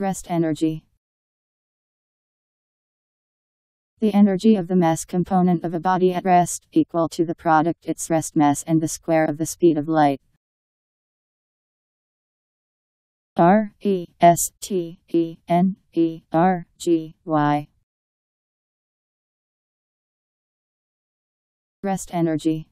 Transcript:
Rest energy. The energy of the mass component of a body at rest equal to the product its rest mass and the square of the speed of light. R E S T E N E R G Y Rest energy